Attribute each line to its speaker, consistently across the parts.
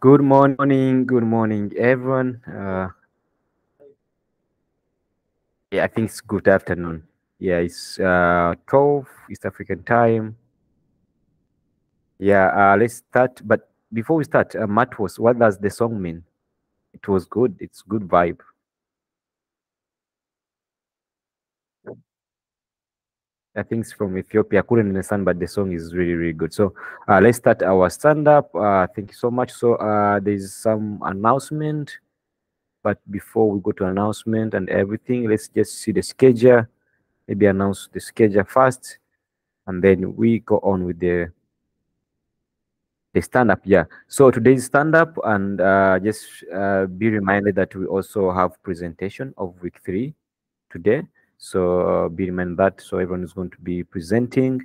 Speaker 1: Good morning, good morning, everyone. Uh, yeah, I think it's good afternoon. Yeah, it's uh, 12 East African time. Yeah, uh, let's start. But before we start, uh, was. what does the song mean? It was good. It's good vibe. I think it's from Ethiopia. I couldn't understand, but the song is really, really good. So uh, let's start our stand up. Uh, thank you so much. So uh, there's some announcement, but before we go to announcement and everything, let's just see the schedule. Maybe announce the schedule first, and then we go on with the the stand up. Yeah. So today's stand up, and uh, just uh, be reminded that we also have presentation of week three today. So uh, be that. So everyone is going to be presenting.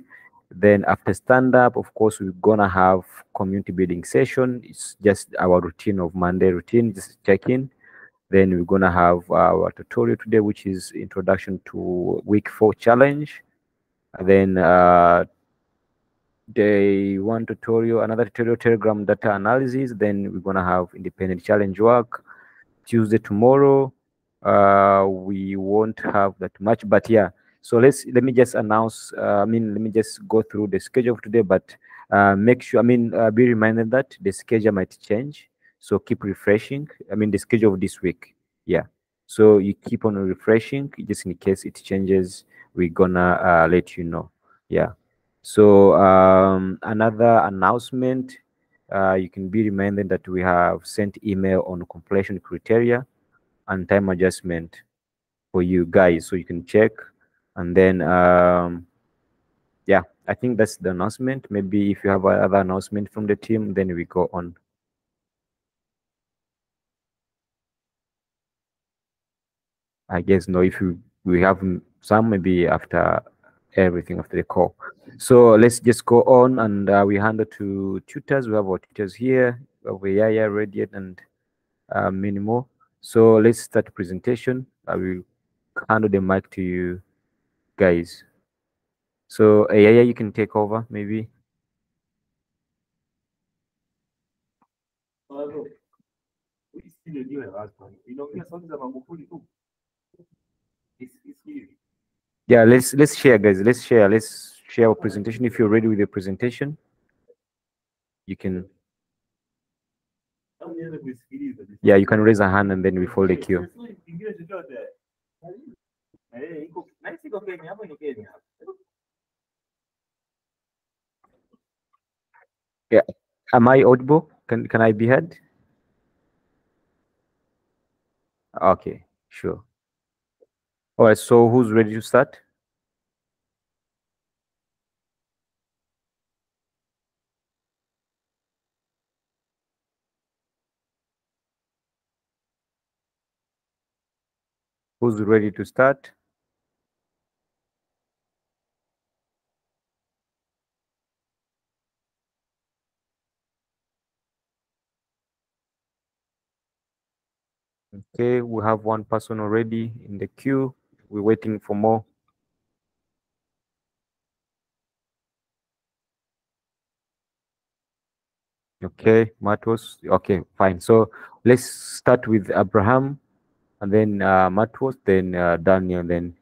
Speaker 1: Then after stand up, of course, we're gonna have community building session. It's just our routine of Monday routine, just check in. Then we're gonna have our tutorial today, which is introduction to week four challenge. And then uh, day one tutorial, another tutorial telegram data analysis. Then we're gonna have independent challenge work. Tuesday tomorrow, uh, we won't have that much, but yeah. So let's let me just announce. Uh, I mean, let me just go through the schedule of today, but uh, make sure. I mean, uh, be reminded that the schedule might change. So keep refreshing. I mean, the schedule of this week. Yeah. So you keep on refreshing just in case it changes. We're gonna uh, let you know. Yeah. So um, another announcement, uh, you can be reminded that we have sent email on completion criteria and time adjustment for you guys, so you can check. And then, um, yeah, I think that's the announcement. Maybe if you have other announcement from the team, then we go on. I guess no. If you we have some, maybe after everything after the call. So let's just go on and uh, we hand it to tutors. We have our tutors here. We have Yaya, Radiant, and uh, many more. So let's start the presentation. I will hand the mic to you guys. So uh, Yaya, you can take over maybe. Yeah, let's let's share, guys. Let's share. Let's share our presentation. If you're ready with the presentation, you can. Yeah, you can raise a hand and then we follow the queue. Yeah, am I audible? Can can I be heard? Okay, sure. All right. So who's ready to start? Who's ready to start? Okay, we have one person already in the queue. We're waiting for more. Okay, Matos. Okay, fine. So let's start with Abraham and then uh, Matos, then uh, Daniel, then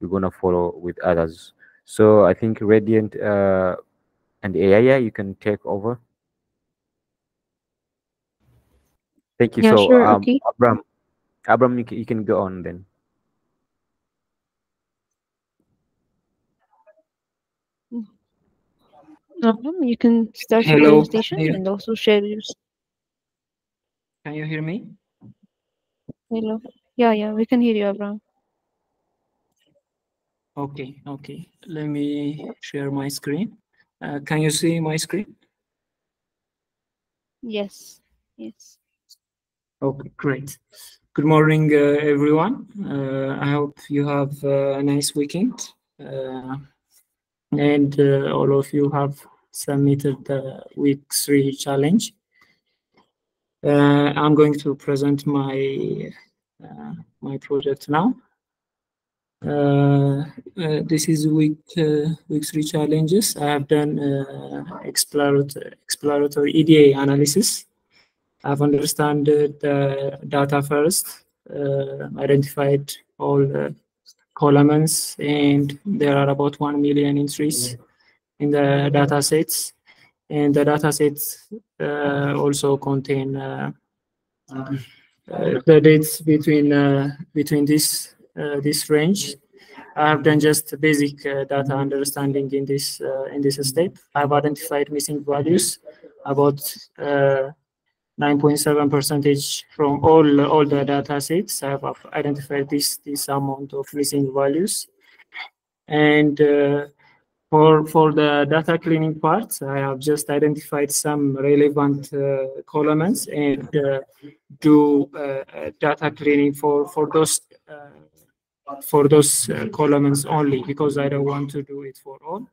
Speaker 1: we're gonna follow with others. So I think Radiant uh, and Aya, you can take over. Thank you.
Speaker 2: Yeah,
Speaker 1: so
Speaker 2: sure,
Speaker 1: um,
Speaker 2: okay.
Speaker 1: Abraham, Abraham, you can, you can go on then.
Speaker 2: Abraham, you can start your
Speaker 3: Hello,
Speaker 2: presentation
Speaker 3: here.
Speaker 2: and also share your.
Speaker 3: Can you hear me?
Speaker 2: Hello. Yeah, yeah, we can hear you, Abraham.
Speaker 3: Okay, okay. Let me share my screen. Uh, can you see my screen?
Speaker 2: Yes, yes.
Speaker 3: Okay, great. Good morning, uh, everyone. Uh, I hope you have uh, a nice weekend. Uh, and uh, all of you have submitted the week three challenge. Uh, I'm going to present my my project now. Uh, uh, this is week uh, week three challenges. I have done exploratory exploratory EDA analysis I've understood the data first, identified all the columns, and there are about 1 million entries in the data sets. And the data sets uh, also contain uh, uh, the dates between uh, between this uh, this range. I have done just basic uh, data understanding in this in this step. I've identified missing values about 9.7 percentage from all all the data sets. I have identified this this amount of missing values, and uh, for for the data cleaning part, I have just identified some relevant uh, columns and uh, do uh, data cleaning for for those uh, for those uh, columns only because I don't want to do it for all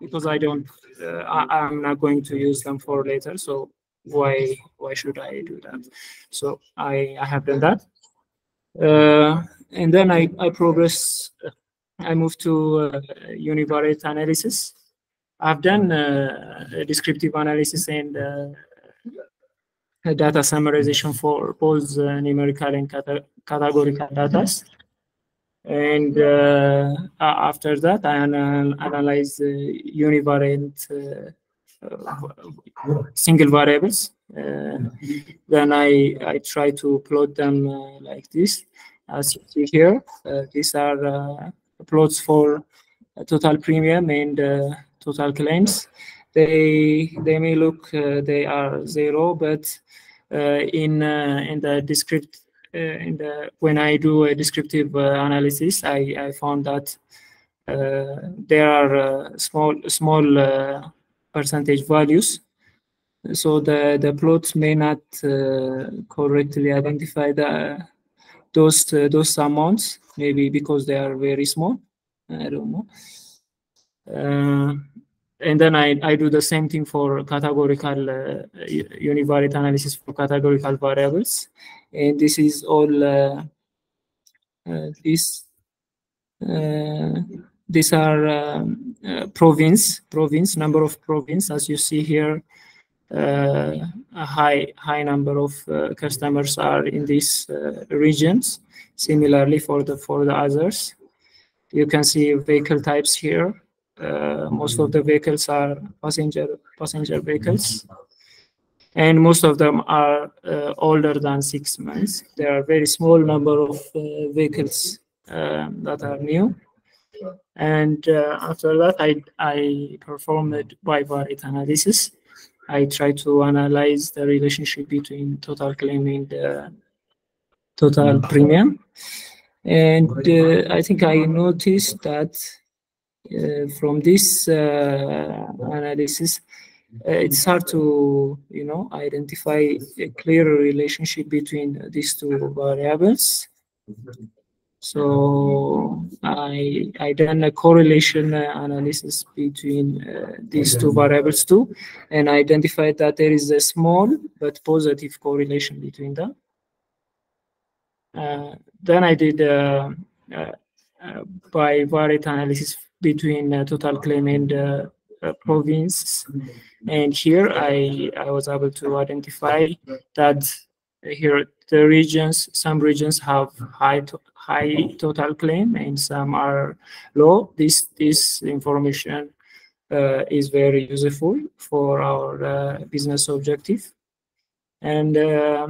Speaker 3: because I don't I, I'm not going to use them for later. So why why should I do that? So I I have done that, uh, and then I I progress. I move to uh, univariate analysis. I've done uh, descriptive analysis and uh, data summarization for both uh, numerical and cata categorical data. And uh, after that, I anal analyze univariate single variables. Then I, I try to plot them like this. As you see here, these are plots for uh, total premium and uh, total claims. They they may look uh, they are zero, but in in the descript in the when I do a descriptive analysis, I I found that there are small small percentage values. So the, the plots may not uh, correctly identify the those uh, those amounts, maybe because they are very small. I don't know. Uh, and then I, I do the same thing for categorical uh, univariate analysis for categorical variables. And this is all uh, uh, this these are um, uh, province, province, number of province. As you see here, uh, a high high number of uh, customers are in these uh, regions. Similarly for the for the others, you can see vehicle types here. Uh, most of the vehicles are passenger passenger vehicles, and most of them are uh, older than six months. There are very small number of vehicles um, that are new and uh, after that, I, I performed bivariate analysis. I try to analyze the relationship between total claim and uh, total premium. And uh, I think I noticed that uh, from this uh, analysis, it's hard to, you know, identify a clear relationship between these two variables. So I I done a correlation analysis between uh, these two variables too, and identified that there is a small but positive correlation between them. Uh, then I did uh, uh, uh bivariate analysis between total claim and province, and here I I was able to identify that here the regions some regions have high to, high total claim and some are low. This this information uh, is very useful for our uh, business objective. And uh,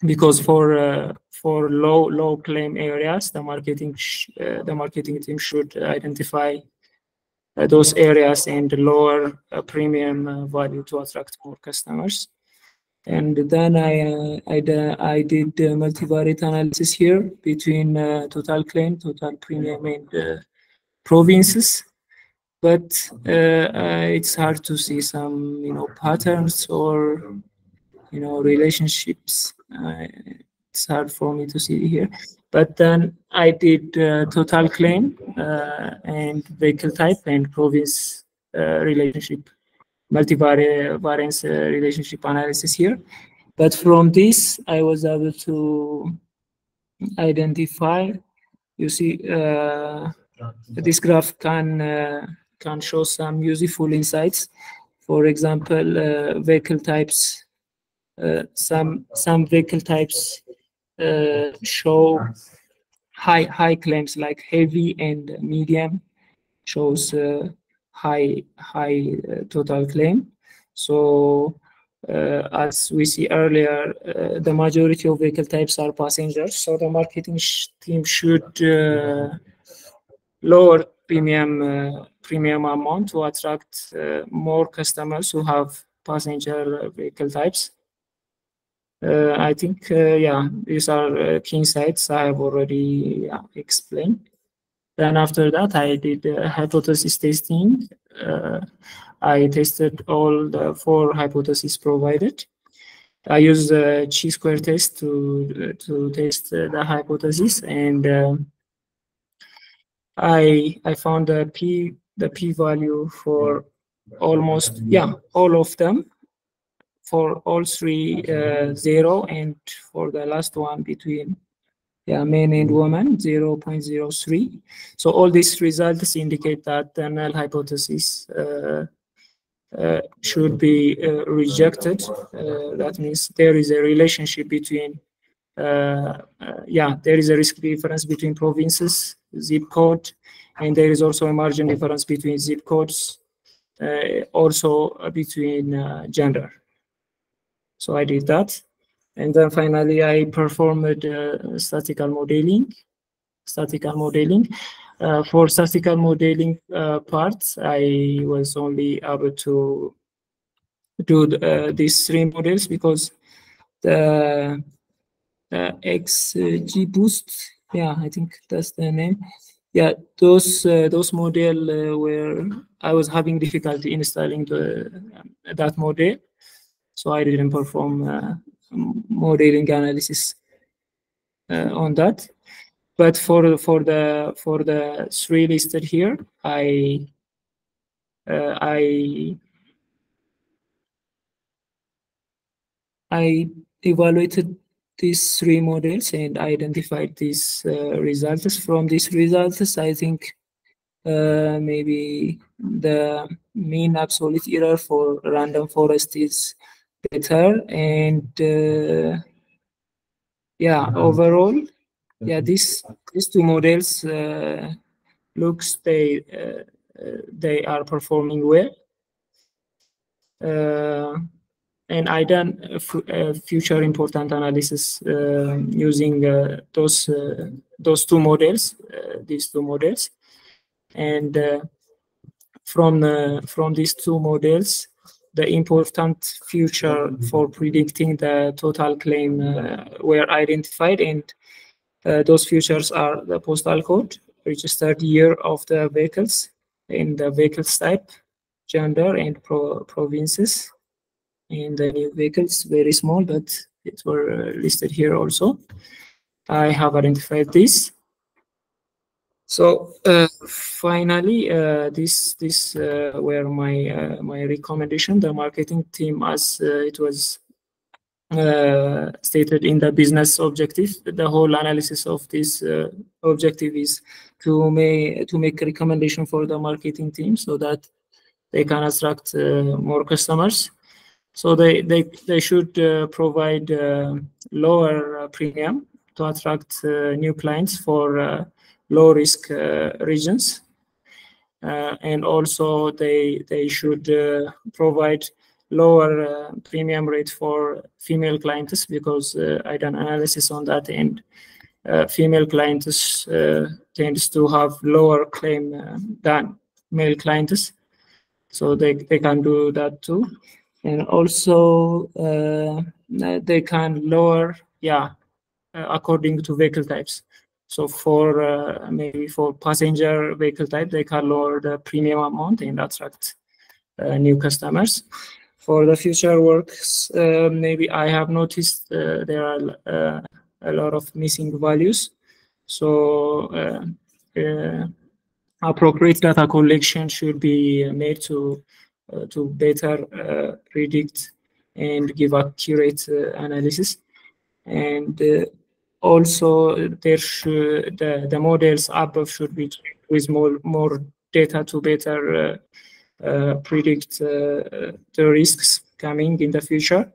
Speaker 3: because for uh, for low low claim areas the marketing uh, the marketing team should identify uh, those areas and lower premium value to attract more customers and then I uh, I, I did uh, multivariate analysis here between uh, total claim, total premium, and uh, provinces. But uh, uh, it's hard to see some you know patterns or you know relationships. it's hard for me to see here. But then I did total claim and vehicle type and province relationship multivariance uh, relationship analysis here. But from this, I was able to identify, you see, uh, this graph can, uh, can show some useful insights. For example, uh, vehicle types uh, some some vehicle types uh, show high high claims like heavy and medium shows uh, high high uh, total claim. So uh, as we see earlier, uh, the majority of vehicle types are passengers. So the marketing sh team should uh, lower premium uh, premium amount to attract uh, more customers who have passenger vehicle types. Uh, I think, uh, yeah, these are uh, key insights I have already explained. Then after that, I did uh, hypothesis testing. I tested all the four hypotheses provided. I used the chi-square test to to test the hypothesis, and um, I I found the p the p value for almost yeah all of them for all three uh, zero and for the last one between yeah men and women 0 0.03 so all these results indicate that the null hypothesis uh, uh, should be uh, rejected. Uh, that means there is a relationship between uh, yeah there is a risk difference between provinces zip code and there is also a margin difference between zip codes also between gender so i did that and then finally, I performed uh, statistical modeling. Statistical modeling. Uh, for statistical modeling uh, parts, I was only able to do the, uh, these three models because the, the XGBoost, yeah, I think that's the name. Yeah, those uh, those model uh, were I was having difficulty installing the that model, so I didn't perform modeling analysis uh, on that. But for for the for the three listed here, I uh, I I evaluated these three models and identified these uh, results. From these results, I think uh, maybe the mean absolute error for random forest is better and uh, yeah overall yeah these these two models uh, looks they uh, they are performing well. Uh, and I done a future important analysis uh, using uh, those those two models, these two models, and from from these two models, the important feature for predicting the total claim uh, were identified and uh, those features are the postal code, registered year of the vehicles in the vehicles type, gender and pro provinces. In the new vehicles, very small, but it were uh, listed here also. I have identified this. So uh, finally, uh, this this uh, were my uh, my recommendation. The marketing team, as uh, it was uh, stated in the business objective, the whole analysis of this objective is to make to make recommendation for the marketing team so that they can attract more customers. So they they they should provide lower premium to attract new clients for low risk uh, regions. Uh, and also they, they should uh, provide lower premium rate for female clients because I done analysis on that and female clients tends to have lower claim than male clients. So they, they can do that too. And also uh, they can lower yeah uh, according to vehicle types so for uh, maybe for passenger vehicle type, they can lower the premium amount and attract uh, new customers. For the future works, uh, maybe I have noticed uh, there are uh, a lot of missing values. So uh, appropriate data collection should be made to to better predict and give accurate analysis. And also there should the, the models above should be with more more data to better uh, uh, predict uh, the risks coming in the future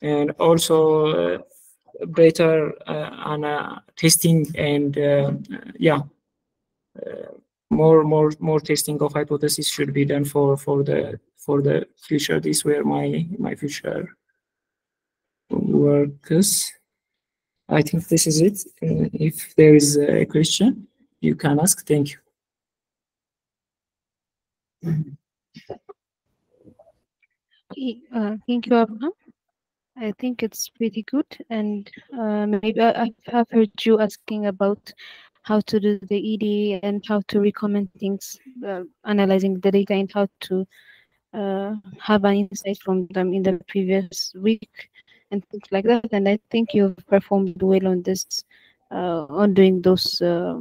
Speaker 3: and also uh, better uh, testing and uh, yeah, more more more testing of hypotheses should be done for for the for the future. This where my my future works. I think this is it. Uh, if there is a question, you can ask. Thank you.
Speaker 2: Uh, thank you, Abraham. I think it's pretty good, and uh, maybe I, I have heard you asking about how to do the ED and how to recommend things, uh, analyzing the data and how to uh, have an insight from them in the previous week and things like that. And I think you've performed well on this, uh, on doing those uh,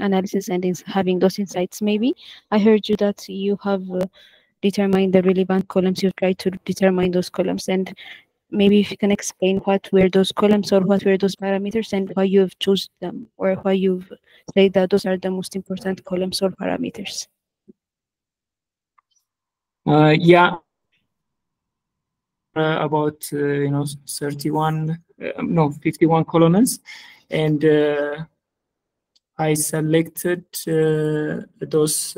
Speaker 2: analysis and having those insights. Maybe I heard you that you have uh, determined the relevant columns. You try to determine those columns and maybe if you can explain what were those columns or what were those parameters and why you've chosen them or why you've said that those are the most important columns or parameters.
Speaker 3: Uh, yeah, about uh, you know 31 uh, no 51 columns and uh, I selected uh, those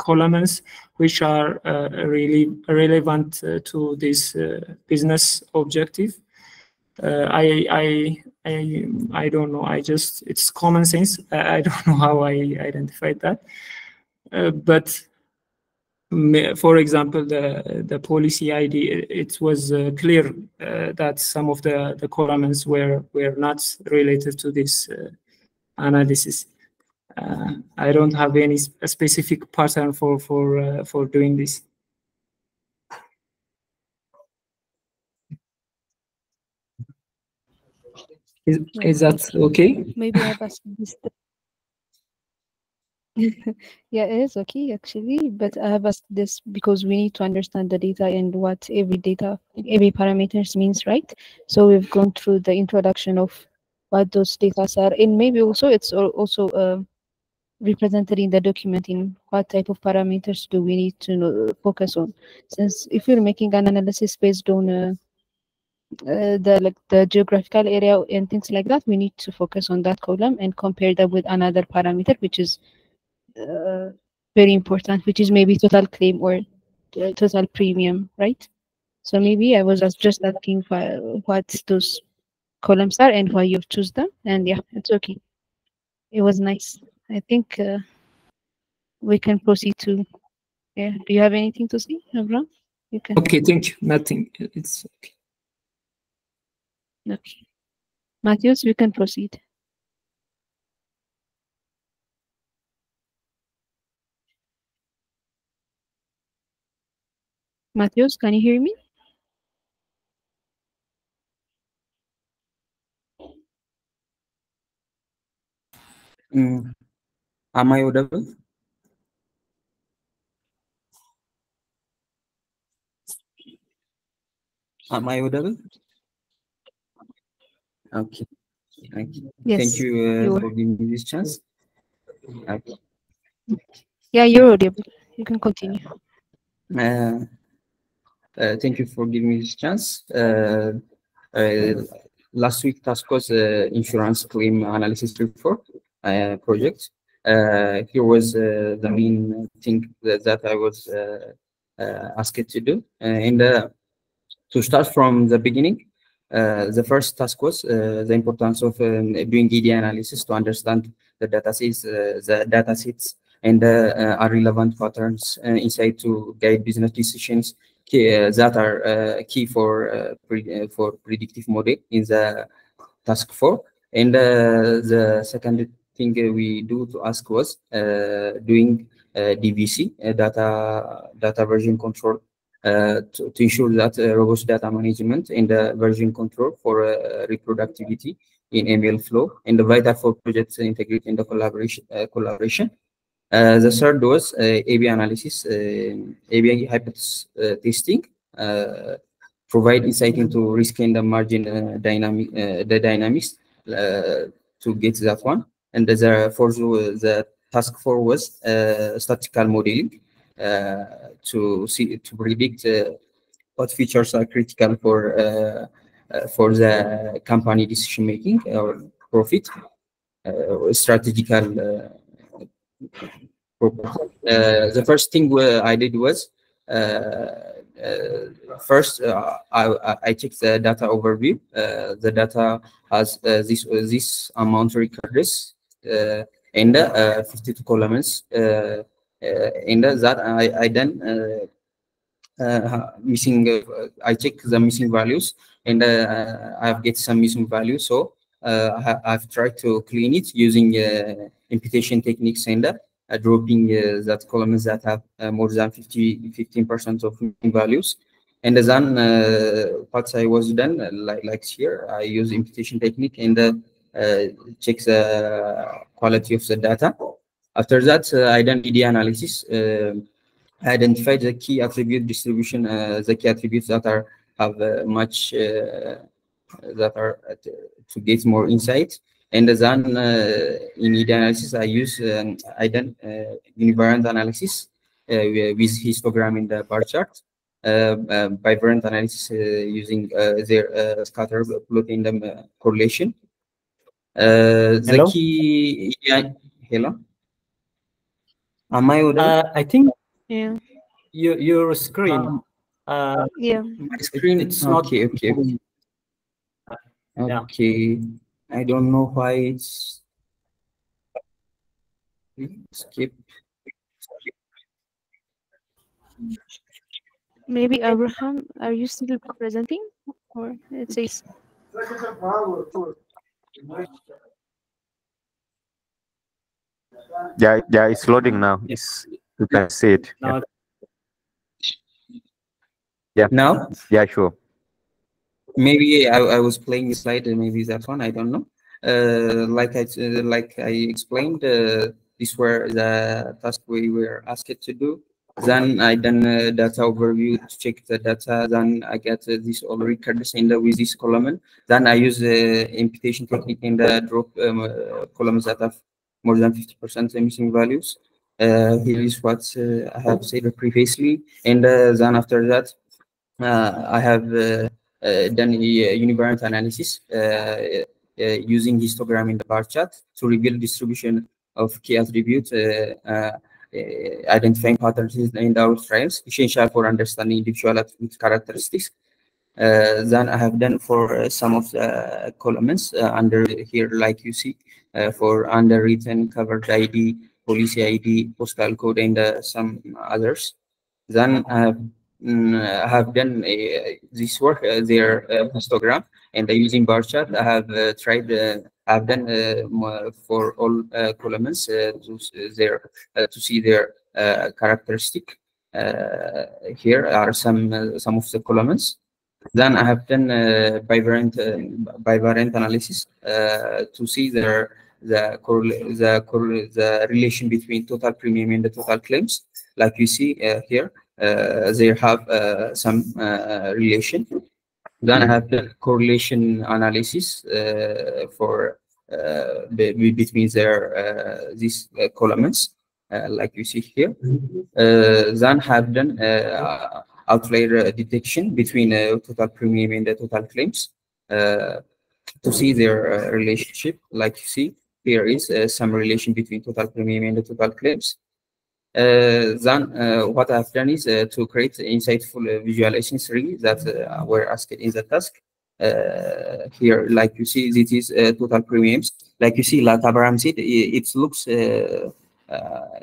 Speaker 3: columns which are uh, really relevant uh, to this uh, business objective. I, I, I, I don't know. I just, it's common sense. I, I don't know how I identified that. but for example, the the policy ID, it was uh, clear uh, that some of the the columns were were not related to this uh, analysis uh, I don't have any specific pattern for for uh, for doing this. Is, is that okay?
Speaker 2: Maybe I've asked this. yeah, it is okay actually, but I have asked this because we need to understand the data and what every data, every parameters means, right? So we've gone through the introduction of what those data are, and maybe also it's also uh, represented in the document in what type of parameters do we need to know, focus on since if you're making an analysis based on uh, uh, the like the geographical area and things like that we need to focus on that column and compare that with another parameter which is uh, very important which is maybe total claim or uh, total premium right so maybe i was just asking for what those columns are and why you've choose them and yeah it's okay it was nice I think uh, we can proceed to. Yeah. Do you have anything to say, Abraham?
Speaker 3: You can. Okay. Thank you. Nothing. It's okay.
Speaker 2: Okay. Matthews, we can proceed. Matthias, can you hear me?
Speaker 4: Mm. Am I audible? Am I audible? Okay. Thank you. Yes, Thank you uh, for giving me this chance. Okay.
Speaker 2: Yeah, you're audible. You can continue.
Speaker 4: Uh, thank you for giving me this chance. Uh, uh, last week task was uh, insurance claim analysis report project. Uh, here was uh, the main thing that, that I was uh, asked to do. and to start from the beginning, the first task was the importance of um, doing ED analysis to understand the data sets, the data sets and uh, are relevant patterns uh, inside to guide business decisions key, uh, that are uh, key for uh, pre uh, for predictive model in the task four. And the second thing we do to ask was uh, doing uh, DVC, uh, data data version control, to, to, ensure that robust data management and the version control for reproducibility in ML flow and the vital for projects integrity and the collaboration collaboration. Uh, the third was uh, AB analysis, uh, AB hypothesis uh, testing, uh, provide insight into risk and the margin uh, dynamic, the dynamics to get that one and the for the task four was statistical modeling to see to predict what features are critical for uh, for the company decision making or profit, uh, strategical. Uh, uh, the first thing I did was uh, uh, first uh, I, I checked the data overview. the data has this this amount records and 52 columns. and that I, I then uh, missing uh, i check the missing values and uh, i have get some missing values so I have tried to clean it using imputation techniques and uh, dropping uh, that columns that have uh, more than 50 15 percent of values and then what i was done like like here i use imputation technique and check the quality of the data after that i done media analysis identify the key attribute distribution, uh, the key attributes that are have uh, much uh, that are to get more insight. And then in media analysis, I use um, I done univariant analysis with histogram in the bar chart. Uh, uh, bivariant analysis uh, using their scatter plotting them correlation. the
Speaker 5: hello?
Speaker 4: key, yeah, hello. Am I audible?
Speaker 5: I think
Speaker 2: Yeah.
Speaker 5: your your screen.
Speaker 4: Um,
Speaker 5: uh,
Speaker 2: Yeah.
Speaker 4: My screen,
Speaker 5: it's not-
Speaker 4: okay, okay, okay.
Speaker 5: Yeah.
Speaker 4: Okay, I don't know why it's skip.
Speaker 2: Maybe Abraham, are you still presenting? Or it says
Speaker 1: Yeah, yeah, it's loading now. It's you can see it. Yeah,
Speaker 5: now
Speaker 4: Now,
Speaker 1: yeah sure.
Speaker 4: Maybe I, I was playing a slide, and maybe that one, I don't know. Uh, like I uh, like I explained, uh, these were the task we were asked to do. Then I done uh, data overview to check the data. Then I get uh, this all records in the with this column. Then I use the imputation technique in the drop um, uh, columns that have more than 50% missing values. Uh, here is what I have said previously. And then after that, I have done a univariant analysis uh, uh, using histogram in the bar chart to reveal distribution of key attributes, uh, uh, uh, identifying patterns in our trials, essential for understanding individual attribute characteristics. Uh, then I have done for uh, some of the columns uh, under here, like you see, uh, for underwritten, covered ID, policy ID, postal code, and uh, some others. Then I have, have done uh, this work, uh, their uh, histogram, and using bar chart, I have tried, I've done for all columns to their to see their characteristic. Here are some some of the columns. Then I have done uh, bivariant uh, bivariant analysis uh, to see the the correla- the relation between total premium and the total claims. Like you see here, they have uh, some uh, relation. Then I have the correlation analysis uh, for uh, be- be- between their uh, these uh, columns, uh, like you see here. Uh, then have done uh, outlier uh, detection between uh, total premium and the total claims uh, to see their uh, relationship. Like you see, here is uh, some relation between total premium and the total claims. Uh, then uh, what I've done is uh, to create insightful visualizations really that were asked in the task. Uh, here, like you see, this is uh, total premiums. Like you see, like Abraham said, it, looks uh,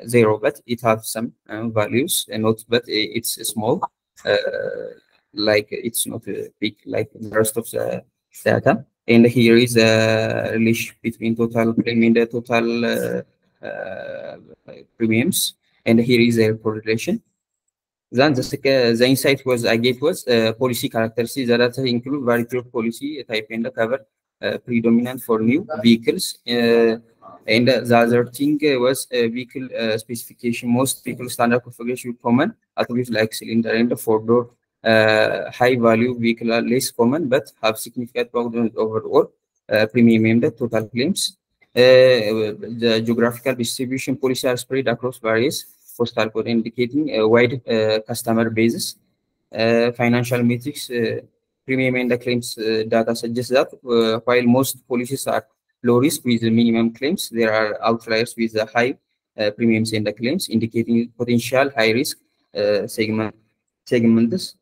Speaker 4: zero, but it has some values and not, but it's small. Like it's not big like the rest of the data. And here is a relation between total premium and total premiums. And here is a correlation. Then the the insight was I gave was uh, policy characteristics that include variety policy type and the cover uh, predominant for new vehicles. Uh, and the other thing was vehicle specification. Most vehicle standard configuration common attributes like cylinder and the four door. Uh, high value vehicle are less common but have significant problems overall. Uh, premium and the total claims. Uh, the geographical distribution policy are spread across various postal indicating a wide uh, customer basis. Uh, financial metrics, uh, premium and the claims data suggests that while most policies are low risk with minimum claims, there are outliers with the high premiums and the claims, indicating potential high risk segment segments.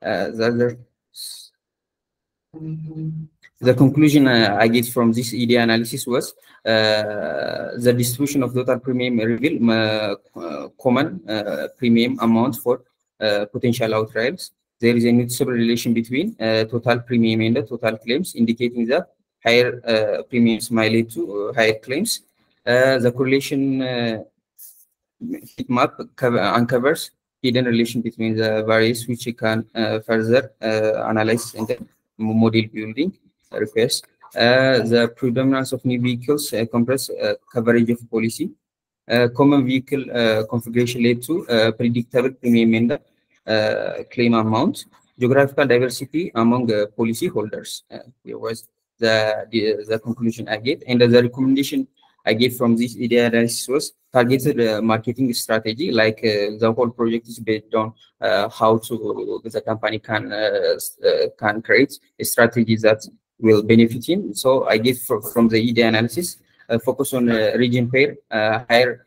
Speaker 4: The, other- the conclusion uh, I get from this ED analysis was uh, the distribution of total premium reveal uh, uh common uh, premium amount for uh, potential outliers. There is a noticeable relation between total premium and the total claims, indicating that higher premiums might lead to higher claims. The correlation uh, heat map cover, uncovers hidden relation between the various which you can further analyze in the model building request. Uh, the predominance of new vehicles uh, compress uh, coverage of policy. Common vehicle configuration led to predictable premium uh, claim amount. Geographical diversity among policy holders. Here was the, the the conclusion I get, and the recommendation I get from this EDA analysis was targeted uh, marketing strategy. Like uh, the whole project is based on uh, how to the company can can create a strategy that will benefit him. So I fro- from the ED analysis uh, focus on uh, region pair, uh, higher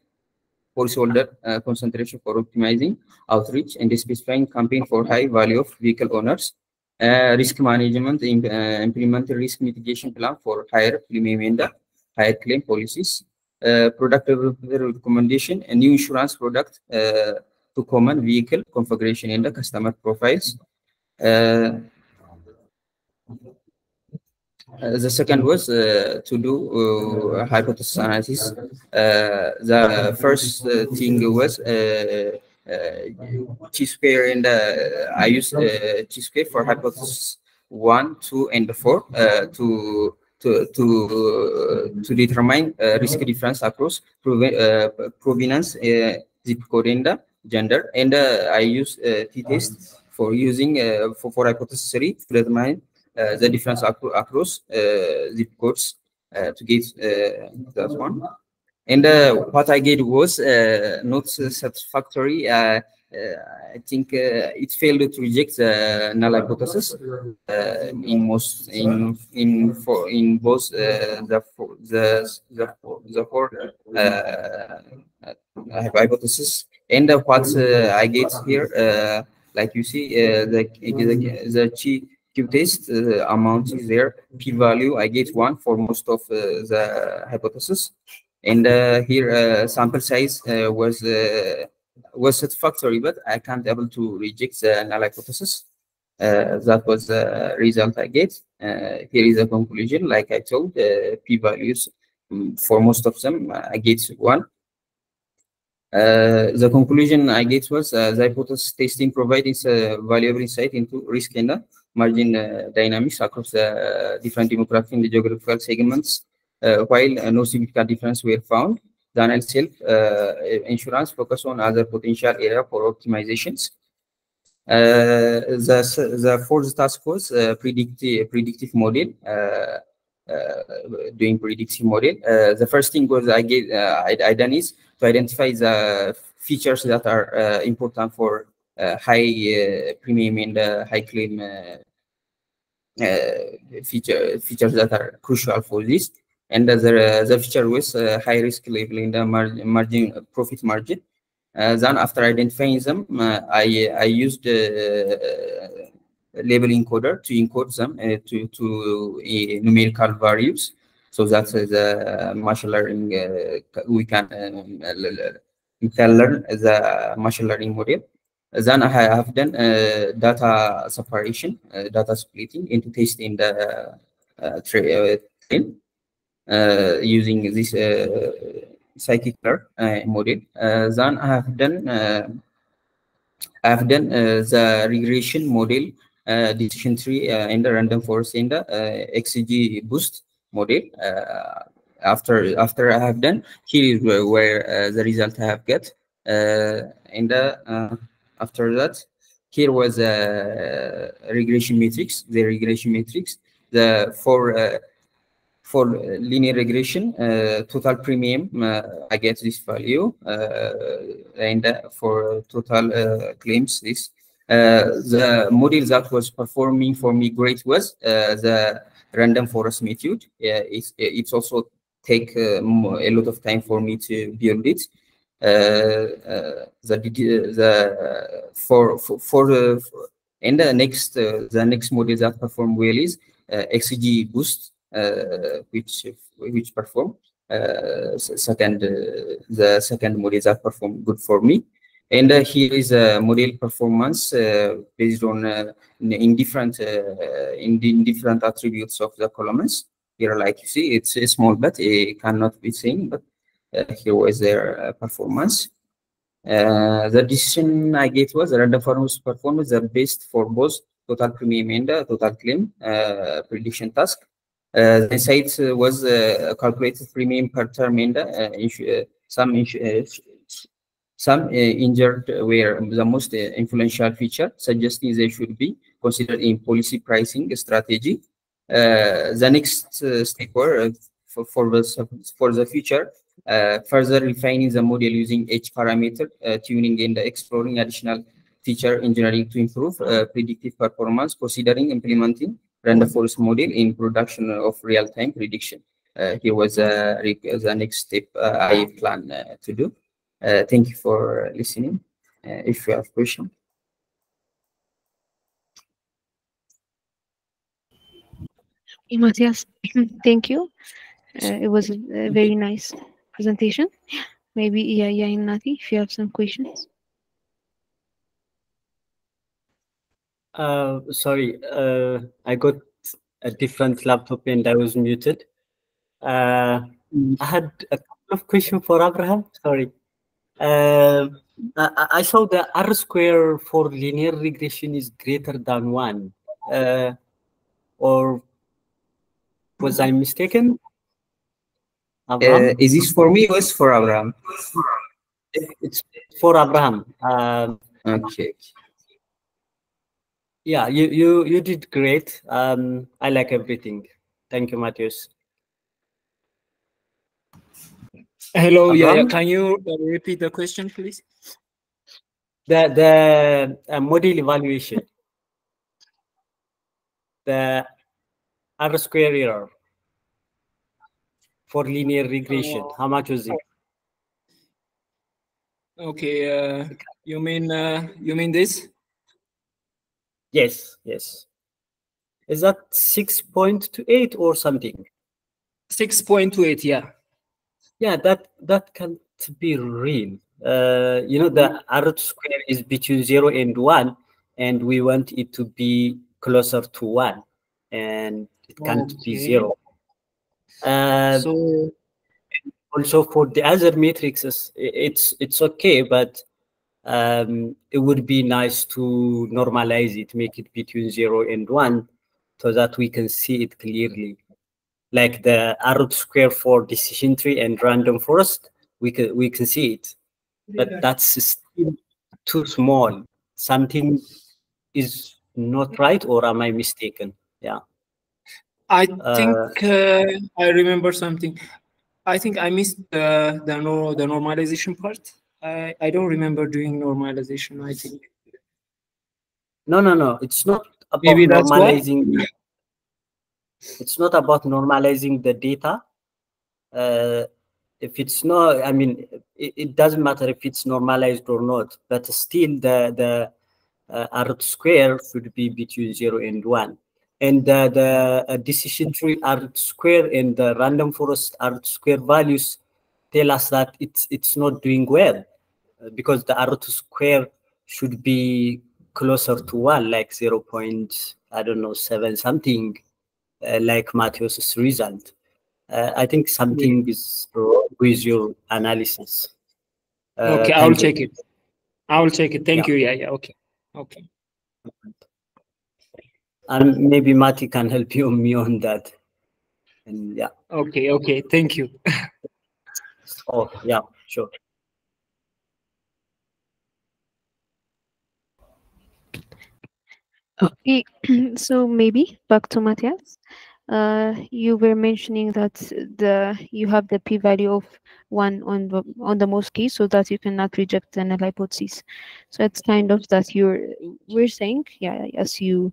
Speaker 4: policyholder uh, concentration for optimizing outreach and specifying campaign for high value of vehicle owners. Risk management, uh, implement risk mitigation plan for higher premium and higher claim policies. Uh, product recommendation, a new insurance product uh, to common vehicle configuration in the customer profiles. Uh, uh, the second was uh, to do uh, hypothesis analysis. Uh, the first uh, thing was uh, uh, T square and I used uh, T square for hypothesis one, two, and four to to to to determine risk difference across provenance, zip code, and gender. And I use uh, t test for using for, for hypothesis three to determine the difference acro- across uh, zip codes uh, to get uh, that one. And uh, what I get was uh, not satisfactory. Uh, uh, I think uh, it failed to reject the null hypothesis uh, in most in in for in both uh, the four- the the four- the four uh, uh, hypothesis and uh, what uh, I get here, uh, like you see, uh, the the the Q Q test uh, amount is there. P value I get one for most of uh, the hypothesis, and uh, here uh, sample size uh, was. Uh, was satisfactory, but I can't able to reject the null hypothesis. That was the result I get. Here is a conclusion. Like I told, p values mm, for most of them I get one. Uh, the conclusion I get was uh, the hypothesis testing provides a valuable insight into risk and margin uh, dynamics across the different demographic and geographical segments. Uh, while uh, no significant difference were found, the analysis self uh, insurance focus on other potential area for optimizations. Uh, the the fourth task was uh, predictive predictive model. Uh, uh, doing predictive model. Uh, the first thing was I gave uh, I, I done is to identify the features that are uh, important for uh, high uh, premium and uh, high claim uh, uh, feature features that are crucial for this. And the the feature was uh, high risk level in the margin, margin profit margin. Uh, then after identifying them, uh, I I used uh, label encoder to encode them uh, to to uh, numerical values. So that's uh, the machine learning uh, we can um, we can learn the machine learning model. Then I have done uh, data separation, uh, data splitting into testing the uh, uh, train using this uh, model. Then I have done I have done the regression model uh, decision tree uh, in the random forest in the uh, boost model. Uh, after after I have done, here is where, where the result I have got. Uh, in the after that, here was a regression matrix. The regression matrix, the for uh, for linear regression, uh, total premium, uh, I get this value, uh, and uh, for total uh, claims, this the model that was performing for me great was the random forest method. yeah, it's, it's also take a lot of time for me to build it. Uh, uh, the the for for, for the and the next uh, the next model that perform well is uh, XGBoost, uh, which which perform second the second model that perform good for me. And here is a model performance based on in different in, in different attributes of the columns. Here, like you see, it's a small, but it cannot be seen. But here was their performance. Uh, the decision I get was the random forest performance the best for both total premium and uh, total claim uh, prediction task. Uh, the insight was calculated premium per term and some some injured were the most influential feature, suggesting they should be considered in policy pricing strategy. the next step were for, for the for the future uh, Uh, further refining the model using H parameter uh, tuning and exploring additional feature engineering to improve uh, predictive performance, considering implementing random forest model in production of real-time prediction. Uh, here was the next step uh, I plan to do. thank you for listening. if you have questions.
Speaker 2: Matthias, thank you. Uh, it was a very nice presentation. Maybe yeah, and Nati, if you have some questions.
Speaker 5: Uh, sorry, uh, I got a different laptop and I was muted. Uh, I had a couple of questions for Abraham. Sorry. Uh, I, I, saw the R square for linear regression is greater than one. Uh, or was I mistaken?
Speaker 4: Uh, is this for me or is for Abraham?
Speaker 5: It's for Abraham. Um,
Speaker 4: okay.
Speaker 5: Yeah, you you you did great. Um, I like everything. Thank you, Matthias.
Speaker 3: Hello, yeah, can you repeat the question, please?
Speaker 5: The the uh, model evaluation, the R square error for linear regression? How much was it?
Speaker 3: Okay, uh, you mean uh, you mean this?
Speaker 5: Yes, yes. Is that six point two eight or something?
Speaker 3: Six point two eight, yeah.
Speaker 5: Yeah, that that can't be real. Uh, you know, the R square is between zero and one, and we want it to be closer to one, and it can't okay. be zero. Uh,
Speaker 3: so
Speaker 5: also for the other matrices, it's it's okay, but um, it would be nice to normalize it, make it between zero and one, so that we can see it clearly. Like the R square for decision tree and random forest, we can we can see it, but yeah. that's still too small. Something is not right, or am I mistaken? Yeah.
Speaker 3: I think uh, I remember something. I think I missed the the, no, the normalization part. I, I don't remember doing normalization. I think.
Speaker 5: No, no, no. It's not about Maybe normalizing. It's not about normalizing the data. Uh, if it's not, I mean, it, it, doesn't matter if it's normalized or not. But still, the the uh, R square should be between zero and one and uh, the uh, decision tree R square and the random forest R square values tell us that it's it's not doing well uh, because the R square should be closer to one, like 0. Point, I don't know, seven something, uh, like Matthias's result. Uh, I think something is wrong with your analysis.
Speaker 3: Uh, okay, I'll check it. I will check it. Thank yeah. you. Yeah, yeah. Okay. Okay
Speaker 5: and maybe Mati can help you me on that. And yeah.
Speaker 3: Okay. Okay. Thank you.
Speaker 5: oh yeah. Sure.
Speaker 2: Okay, so maybe back to Matthias. uh, you were mentioning that the you have the p-value of one on the on the most case so that you cannot reject the null hypothesis. So it's kind of that you're we're saying, yeah, as you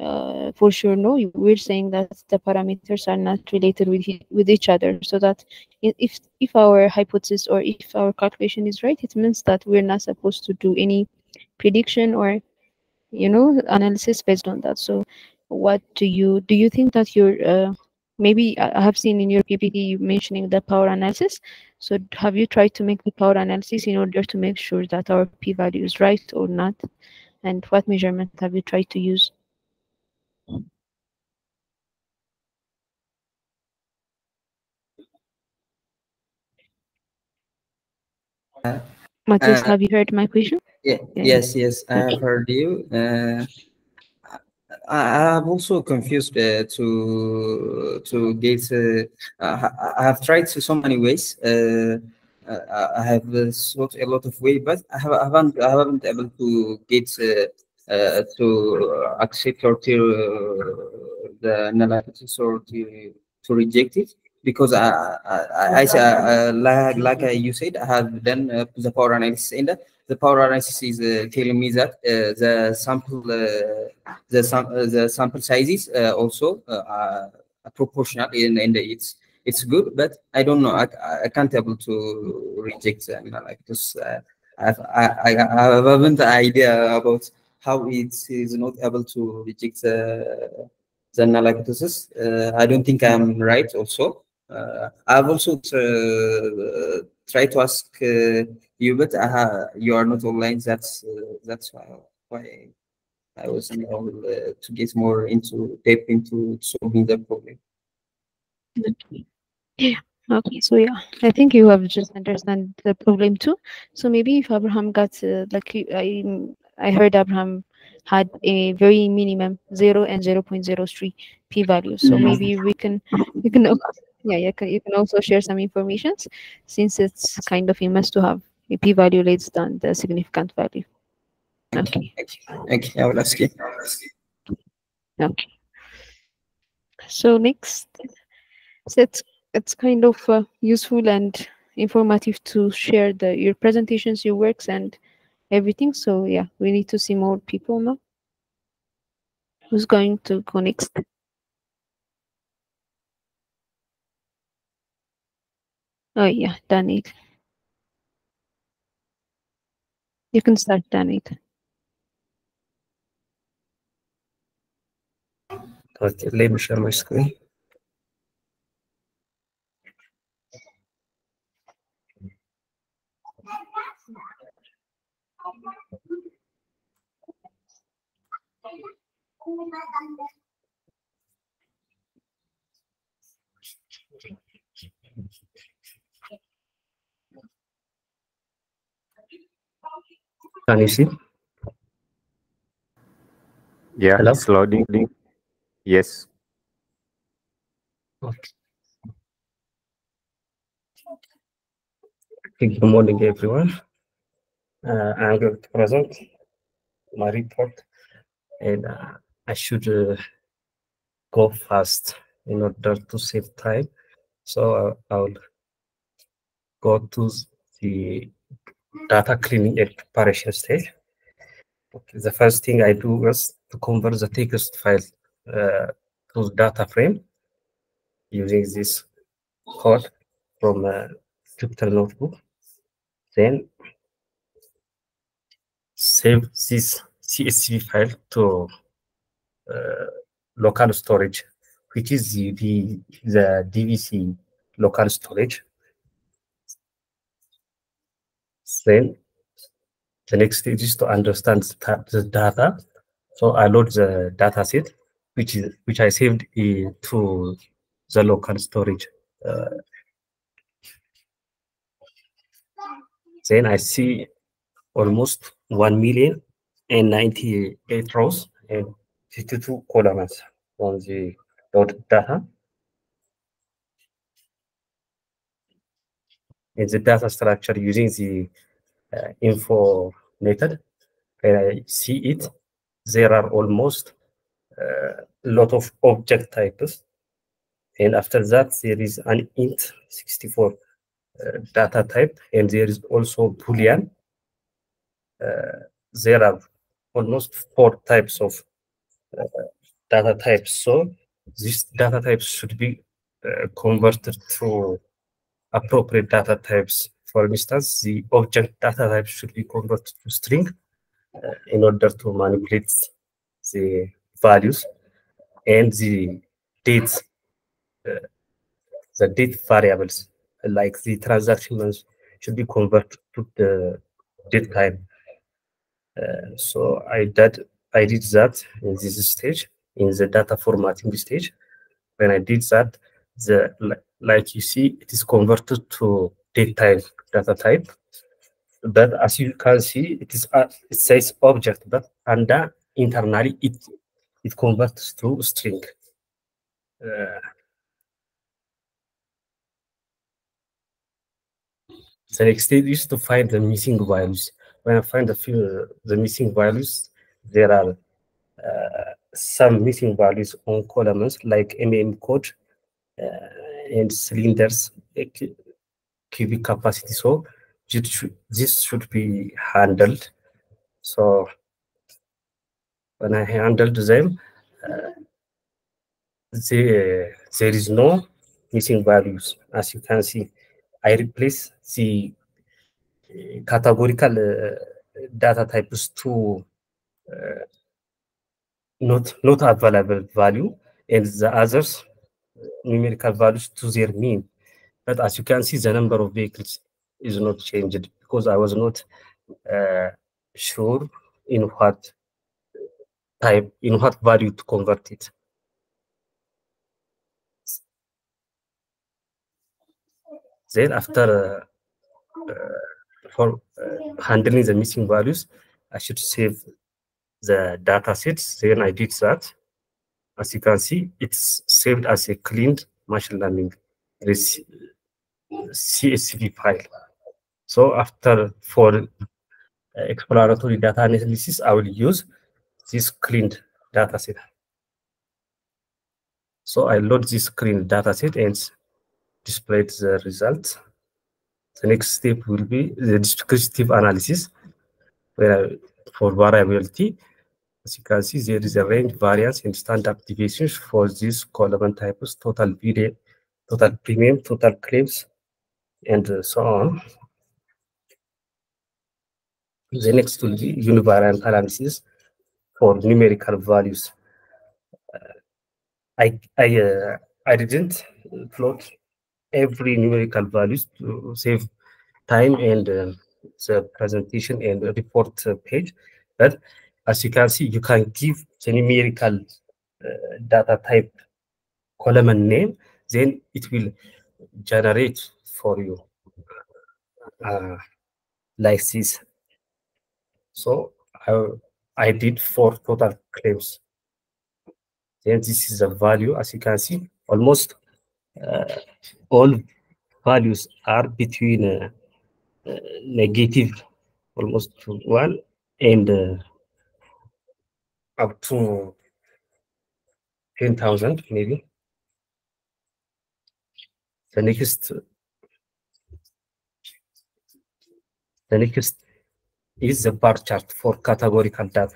Speaker 2: uh, for sure no we're saying that the parameters are not related with with each other. So that if if our hypothesis or if our calculation is right, it means that we're not supposed to do any prediction or you know analysis based on that. So what do you do you think that you're uh, maybe I have seen in your PPT mentioning the power analysis. So have you tried to make the power analysis in order to make sure that our p-value is right or not? And what measurement have you tried to use?
Speaker 4: Uh,
Speaker 2: Matthias,
Speaker 4: uh,
Speaker 2: have you heard my question?
Speaker 4: Yeah,
Speaker 2: Yeah,
Speaker 4: yes, yes, I have heard you. Uh, I, I'm also confused uh, to to get. Uh, I, I have tried so many ways. Uh, uh, I have uh, sought a lot of ways, but I, have, I haven't I haven't able to get uh, uh, to accept or to uh, the analysis or to to reject it because I I, I, I uh, like like uh, you said I have done uh, the power analysis and uh, the power analysis is uh, telling me that uh, the sample uh, the sam uh, the sample sizes uh, also uh, are proportional and, it's it's good but i don't know i, I can't able to reject them like this uh, I've, I, I I haven't idea about how it is not able to reject the the hypothesis uh, i don't think i'm right also. uh, i've also uh, tried to ask uh, you but uh, you are not online that's uh, that's why, why I was able uh, to get more into deep into solving the problem.
Speaker 2: Okay. Yeah. Okay. So yeah, I think you have just understand the problem too. So maybe if Abraham got uh, like I I heard Abraham had a very minimum zero and zero point zero three p value. So maybe we can you can al- yeah you can you can also share some informations since it's kind of a must to have a p value less than the significant value. Okay.
Speaker 4: Okay, I will ask you.
Speaker 2: Okay. So next, so it's it's kind of uh, useful and informative to share the your presentations, your works, and everything. So yeah, we need to see more people now. Who's going to go next? Oh yeah, Daniel. You can start, Daniel.
Speaker 6: Okay, let me share my screen. Can you see?
Speaker 1: Yeah,
Speaker 6: Hello?
Speaker 1: it's loading. Yes.
Speaker 6: Okay. Good morning, everyone. Uh, I'm going to present my report, and uh, I should uh, go fast in order to save time. So uh, I'll go to the data cleaning and preparation stage. Okay, the first thing I do is to convert the text file uh, to data frame using this code from uh, Jupyter Notebook. Then save this CSV file to uh, local storage, which is the, the DVC local storage. Then the next stage is to understand the data. So I load the data set, which is which I saved uh, to the local storage. Uh, then I see almost 1 million and 98 rows and 52 columns on the load data. In the data structure using the uh, info method, and I see it, there are almost a lot of object types And after that, there is an int 64 uh, data type, and there is also Boolean. Uh, there are almost four types of uh, data types. So these data types should be uh, converted to appropriate data types. For instance, the object data type should be converted to string uh, in order to manipulate the values and the dates, uh, the date variables, like the transactions should be converted to the date type. Uh, so I did I did that in this stage, in the data formatting stage. When I did that, the like you see, it is converted to date type data type. But as you can see, it is uh, it says object, but under internally it it converts to string. Uh, the next stage is to find the missing values. When I find the few the missing values, there are uh, some missing values on columns like mm code and cylinders cubic capacity. So this should be handled. So when I handled them, uh, there, there is no missing values. As you can see, I replace the categorical uh, data types to uh, not not available value and the others numerical values to their mean. But as you can see, the number of vehicles is not changed because I was not uh, sure in what type, in what value to convert it. Then after uh, uh, for uh, handling the missing values, I should save the data sets. Then I did that. As you can see, it's saved as a cleaned machine learning CSV file. So after for uh, exploratory data analysis, I will use this cleaned data set. So I load this cleaned data set and display the result. The next step will be the descriptive analysis where for variability. As you can see, there is a range variance in standard deviations for these column types, total VDA, total premium, total claims, and so on. The next will be univariant analysis for numerical values. Uh, I I uh, I didn't plot every numerical values to save time and uh, the presentation and report page. But as you can see, you can give the numerical uh, data type column and name, then it will generate for you uh, like this. So I, I did four total claims. Then this is the value, as you can see, almost uh, all values are between uh, uh, negative almost one and uh, up to 10,000 maybe. The next, the next is the bar chart for categorical data.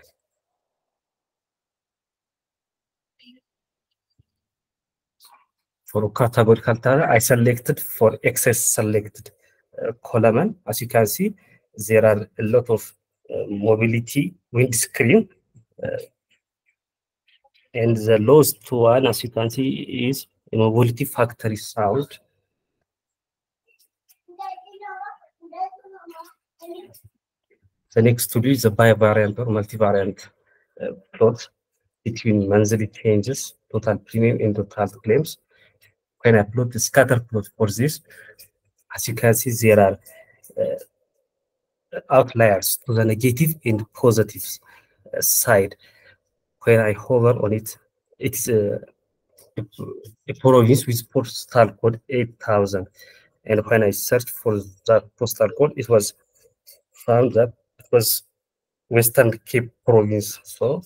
Speaker 6: For categorical data, I selected for excess selected uh, column. As you can see, there are a lot of uh, mobility windscreen. And the lowest one, as you can see, is a mobility factory sound. The next to be the bivariant or multivariant uh, plot between monthly changes, total premium, and total claims. When I plot the scatter plot for this, as you can see, there are uh, outliers to the negative and positive uh, side. When I hover on it, it's a, a province with postal code 8000. And when I searched for that postal code, it was found that it was Western Cape province. So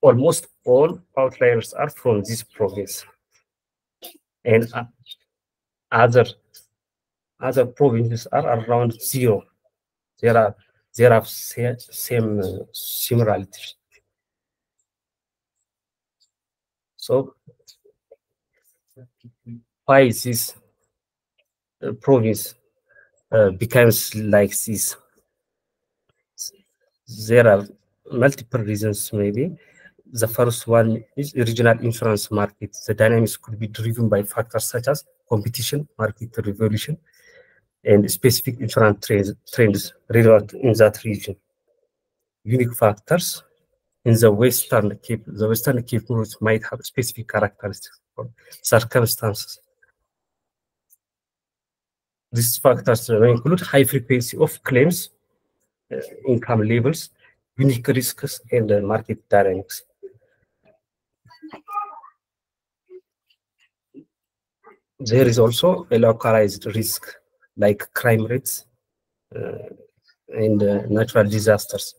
Speaker 6: almost all outliers are from this province. And other other provinces are around zero. There are there are same, similarities. So why is this uh, province uh, becomes like this? There are multiple reasons maybe. The first one is regional insurance market. The dynamics could be driven by factors such as competition, market revolution, and specific insurance trends, trends relevant in that region. Unique factors in the Western Cape, the Western Cape routes might have specific characteristics or circumstances. These factors include high frequency of claims, uh, income levels, unique risks, and uh, market dynamics. There is also a localized risk like crime rates uh, and uh, natural disasters.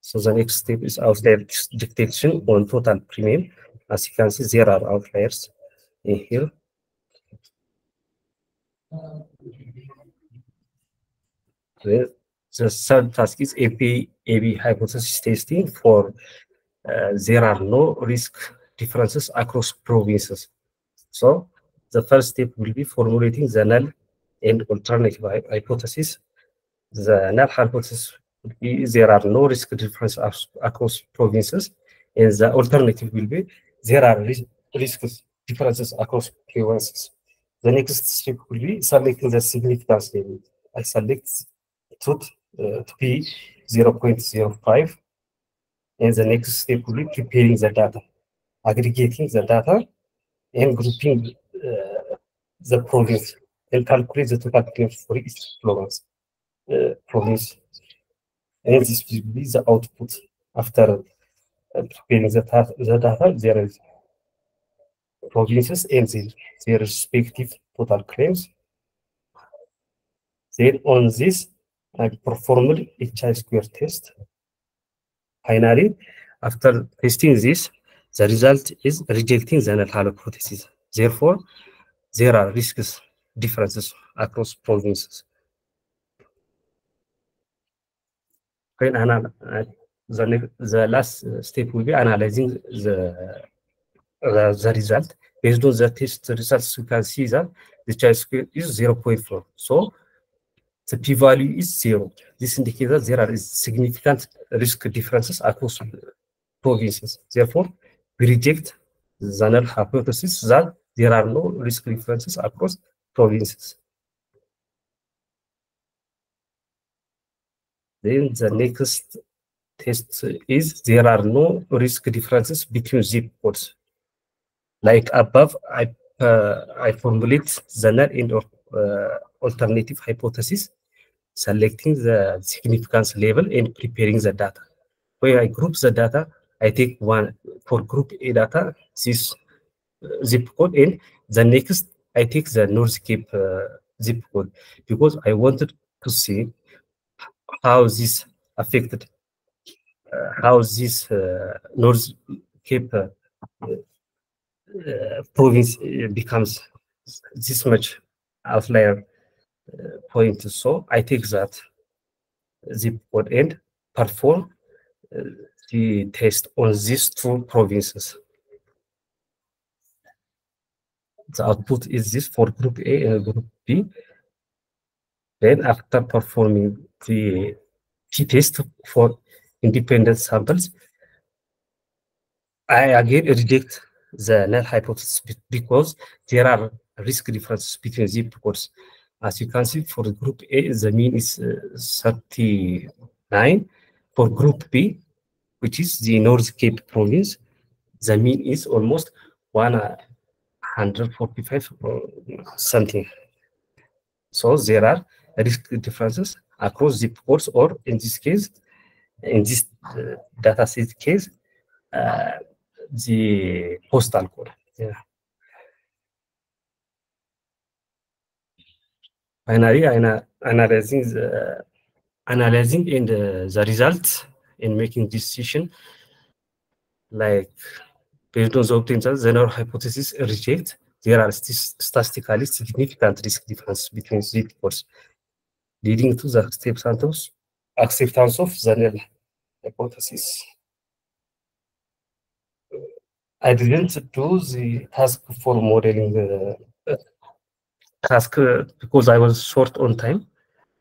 Speaker 6: So the next step is outlier detection on total premium. As you can see, there are outliers in here. The, the third task is AP, AB hypothesis testing for uh, there are no risk differences across provinces. So the first step will be formulating the null and alternative hypothesis. The null hypothesis would be there are no risk differences across provinces, and the alternative will be there are risk differences across provinces. The next step will be selecting the significance level. I select truth uh, to be 0.05, and the next step will be preparing the data, aggregating the data, and grouping the province and calculate the total claims for each province. Uh, province. And this will be the output after uh, preparing the, the data. There is provinces and the, their respective total claims. Then on this, I performed a chi-square test. Finally, after testing this, the result is rejecting the null hypothesis. Therefore, there are risks differences across provinces. When the, the last step will be analyzing the, the, the result. Based on the test results, you can see that the chi-square is 0.4. So the p-value is zero. This indicates that there are significant risk differences across provinces. Therefore, we reject the null hypothesis that there are no risk differences across provinces. Then the next test is there are no risk differences between zip codes. Like above, I uh, I formulate the null and uh, alternative hypothesis, selecting the significance level and preparing the data. When I group the data, I take one for group A data, this zip code, and the next I take the North Cape uh, zip code because I wanted to see how this affected, uh, how this uh, North Cape province becomes this much outlier point. So I take that zip code and perform the test on these two provinces. The output is this for group A and group B. Then after performing the t-test for independent samples, I again reject the null hypothesis because there are risk differences between zip codes. As you can see, for group A, the mean is uh, 39. For group B, which is the North Cape province, the mean is almost 145 or something. So there are risk differences across zip codes, or in this case, in this uh, data set case, uh, the postal code. Yeah. Finally, ana analyzing the analyzing in the, the results in making decision. Like based on the obtained general hypothesis reject, there are st statistically significant risk difference between the reports, leading to the acceptance, acceptance of the null hypothesis. I didn't do the task for modeling the task because I was short on time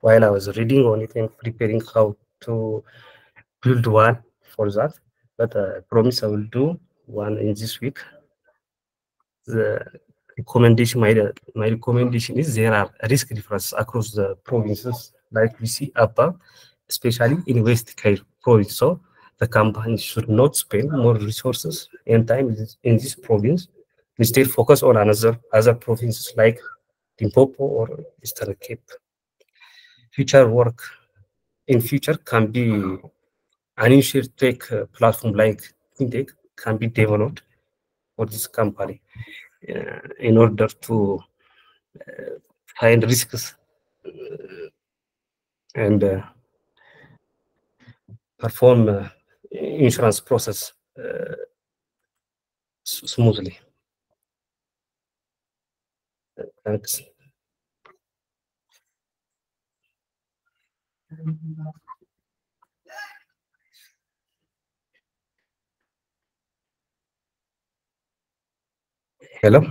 Speaker 6: while I was reading on it and preparing how to build one for that. But uh, I promise I will do one in this week. The recommendation, my, my recommendation is there are risk differences across the provinces, like we see above, especially in Western Cape province. So the company should not spend more resources and time in this province. Instead, focus on another other provinces like Limpopo or Eastern Cape. Future work in future can be an insurtech platform like fintech can be developed for this company uh, in order to uh, find risks and perform insurance process uh, smoothly. Thanks. Hello.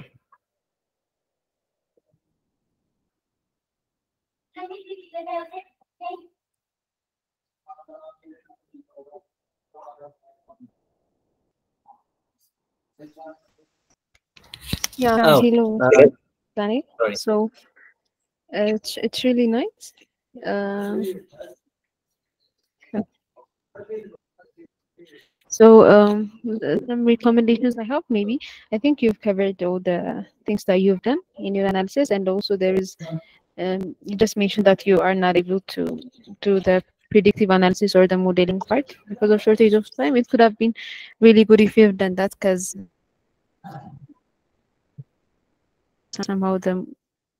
Speaker 2: Yeah,
Speaker 5: Oh,
Speaker 2: hello,
Speaker 5: uh,
Speaker 2: Danny.
Speaker 5: sorry.
Speaker 2: So uh, it's it's really nice. Um, so um, some recommendations I have maybe. I think you've covered all the things that you've done in your analysis, and also there is. Um, you just mentioned that you are not able to do the predictive analysis or the modeling part because of shortage of time. It could have been really good if you've done that because somehow the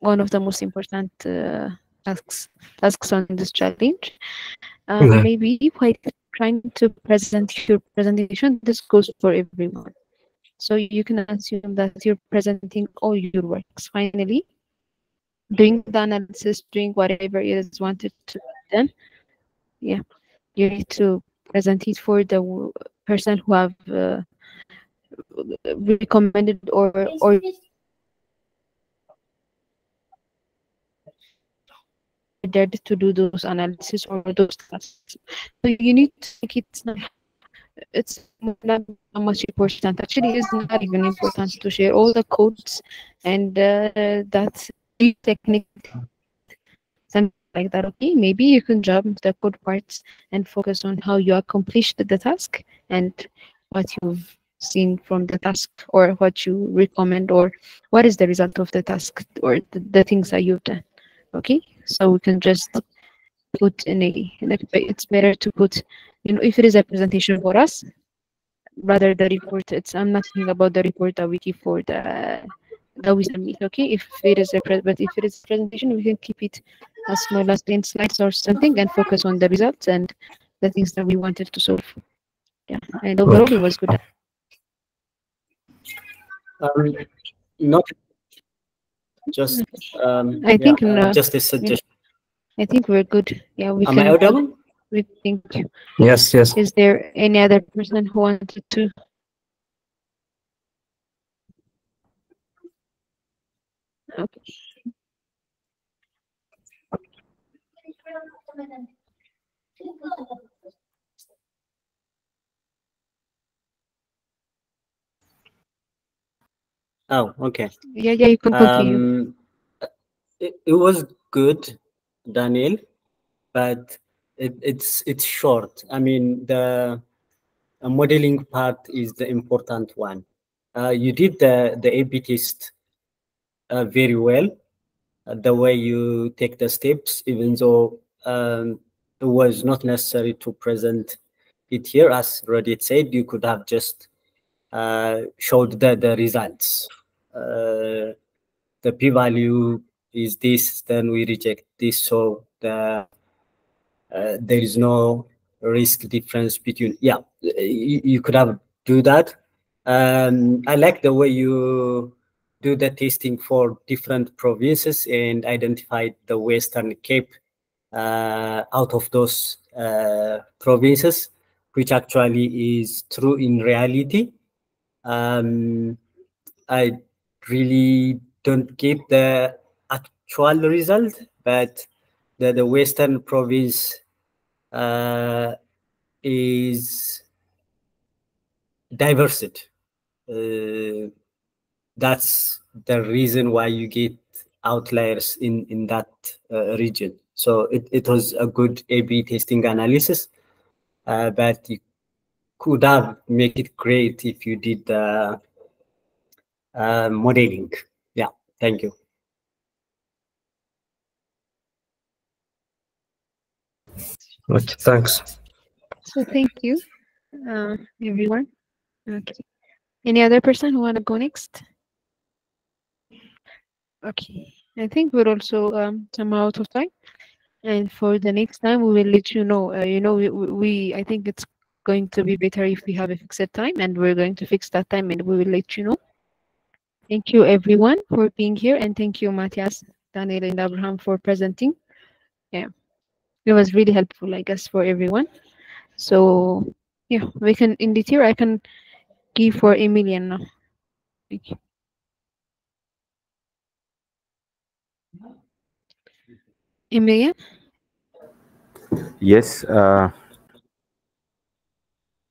Speaker 2: one of the most important uh, tasks tasks on this challenge. Um,
Speaker 6: Yeah.
Speaker 2: Maybe while trying to present your presentation, this goes for everyone. So you can assume that you're presenting all your works. Finally, doing the analysis, doing whatever is wanted to done. Yeah, you need to present it for the person who have uh, recommended or or dared to do those analysis or those tasks. So you need to make it not it's not much important. Actually, it's not even important to share all the codes and uh, that's technique something like that. Okay, maybe you can jump the code parts and focus on how you accomplished the task and what you've seen from the task or what you recommend or what is the result of the task or the, the things that you've done. Okay, so we can just put in a it's better to put you know if it is a presentation for us rather the report. It's i'm not thinking about the report that we keep for the that we submit okay? If it is a but if it is presentation we can keep it as small as 10 slides or something and focus on the results and the things that we wanted to solve. Yeah and overall it was good.
Speaker 5: Um, not just um,
Speaker 2: I think
Speaker 5: yeah, uh,
Speaker 2: no.
Speaker 5: just a suggestion.
Speaker 2: i think we're good yeah we
Speaker 5: Am
Speaker 2: can
Speaker 5: I audible?
Speaker 2: we think
Speaker 6: Yes, yes.
Speaker 2: is there any other person who wanted to okay
Speaker 5: Oh, okay.
Speaker 2: yeah yeah you can continue
Speaker 5: Um, it, it was good, Daniel, but it, it's it's short. I mean, the modeling part is the important one. Uh, you did the the A/B test uh, very well. Uh, the way you take the steps, even though um, it was not necessary to present it here, as Rodit said, you could have just uh, showed the the results. Uh, the p-value is this, then we reject this. So the uh, there is no risk difference between yeah you, you could have do that um, i like the way you do the testing for different provinces and identify the western cape uh, out of those uh, provinces which actually is true in reality um, i really don't get the actual result but the, the western province uh, is diversity. Uh, that's the reason why you get outliers in in that uh, region. So it, it was a good A/B testing analysis, uh, but you could have make it great if you did the uh, modeling. Yeah, thank you.
Speaker 6: Okay, thanks.
Speaker 2: So thank you, uh, everyone. Okay. Any other person who want to go next? Okay. I think we're also um, somehow out of time. And for the next time, we will let you know. Uh, you know, we, we I think it's going to be better if we have a fixed time, and we're going to fix that time, and we will let you know. Thank you, everyone, for being here, and thank you, Matthias, Daniel, and Abraham for presenting. Yeah it was really helpful i guess for everyone so yeah we can in the tier i can give for a million now thank you Emilian?
Speaker 1: Yes. Uh,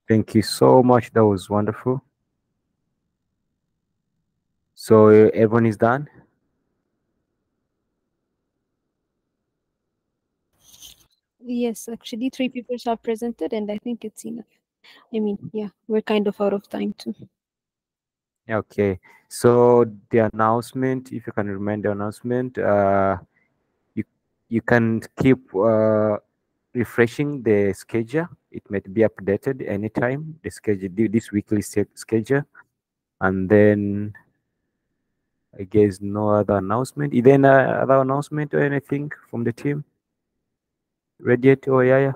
Speaker 1: thank you so much. That was wonderful. So uh, everyone is done.
Speaker 2: Yes, actually, three papers are presented, and I think it's enough. I mean, yeah, we're kind of out of time too.
Speaker 1: Okay, so the announcement, if you can remember the announcement, uh, you you can keep uh, refreshing the schedule. It might be updated anytime. The schedule, this weekly schedule, and then I guess no other announcement. Is there any other announcement or anything from the team? Ready or Yaya?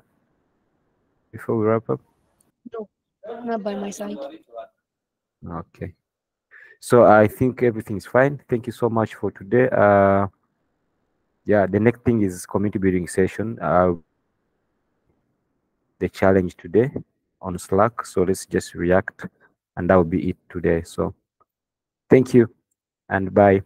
Speaker 1: Before we wrap up?
Speaker 2: No, not by my side.
Speaker 1: Okay. So I think everything's fine. Thank you so much for today. Uh, yeah, the next thing is community building session. Uh, the challenge today on Slack. So let's just react, and that will be it today. So thank you, and bye.